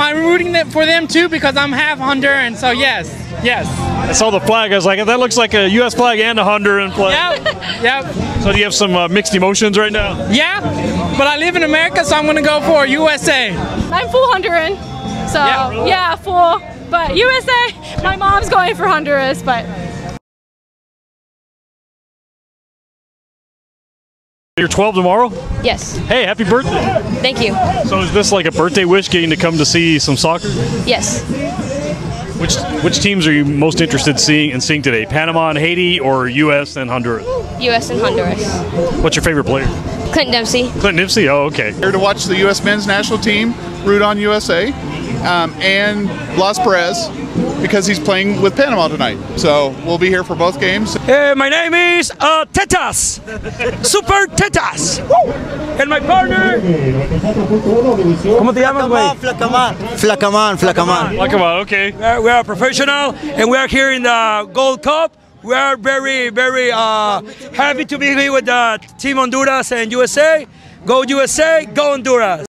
I'm rooting them- for them too because I'm half Honduran. So yes, yes. I saw the flag. I was like, that looks like a U.S. flag and a Honduran flag. Yep, yep. So do you have some uh, mixed emotions right now? Yeah, but I live in America, so I'm gonna go for USA. I'm full Honduran. So Yeah. yeah, full. But USA. My mom's going for Honduras, but You're 12 tomorrow. Yes, Hey, happy birthday! thank you. So is this like a birthday wish, getting to come to see some soccer? Yes, Which which teams are you most interested in seeing and seeing today? Panama and Haiti, or U.S. and Honduras? U.S. and Honduras. What's your favorite player? Clinton Dempsey. Clint Dempsey. Oh, okay. Here to watch the U.S. men's national team root on USA um, and Blas Perez because he's playing with Panama tonight. So we'll be here for both games. Uh, my name is uh, Tetas, Super Tetas, and my partner. ¿Cómo te llamas, güey? Flacaman, Flacaman, Flacaman. Like come on. Okay. We are, we are professional, and we are here in the Gold Cup. We are very, very uh, happy to be here with the Team Honduras and USA. Go USA, go Honduras.